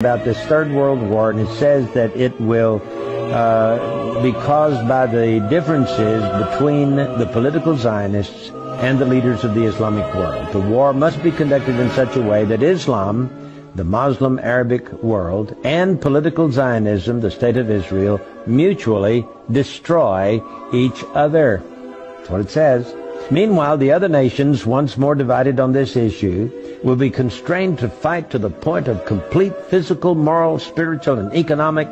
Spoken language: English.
about this third world war, and it says that it will uh, be caused by the differences between the political Zionists and the leaders of the Islamic world. The war must be conducted in such a way that Islam, the Muslim Arabic world, and political Zionism, the state of Israel, mutually destroy each other. That's what it says. Meanwhile, the other nations, once more divided on this issue, will be constrained to fight to the point of complete physical, moral, spiritual, and economic